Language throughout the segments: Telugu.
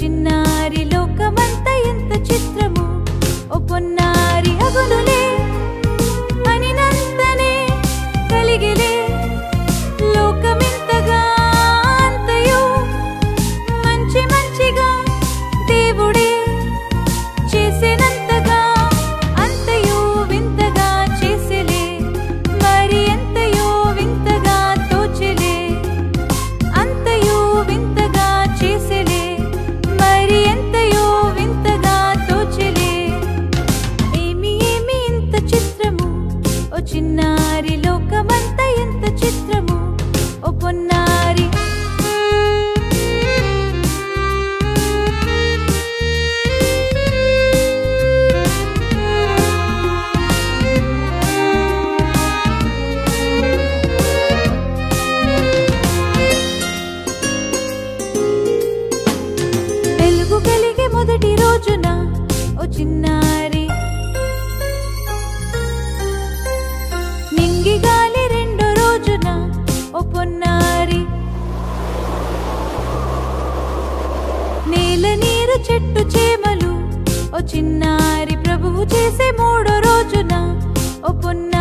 you know రోజున ఓ చిన్నారి. నింగి గాలి రెండో రోజున ఓ పొన్నారి. నేల నీరు చెట్టు చేమలు ఓ చిన్నారి. ప్రభువు చేసే మూడో రోజున ఓ పొన్న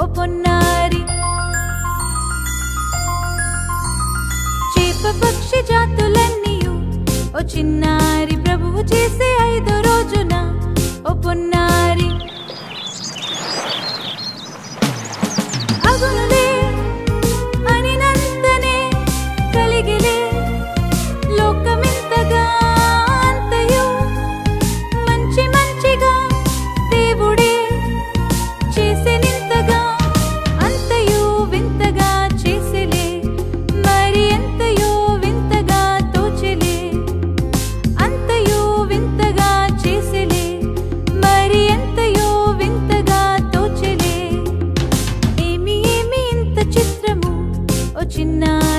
ఓ పొన్నారి. పక్షి జాతులన్నీయు ఓ చిన్నారి ప్రభువు చేసే ఐదో రోజున ఓ you know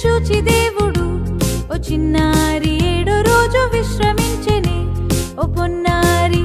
చూచి దేవుడు ఓ చిన్నారి ఏడో రోజు విశ్రమించని ఓ పొన్నారి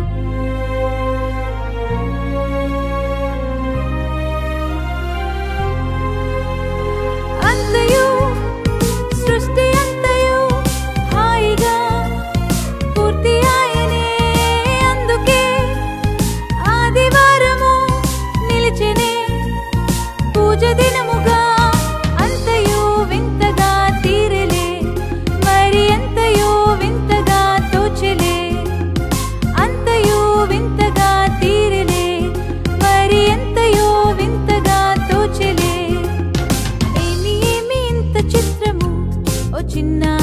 చిన్నారి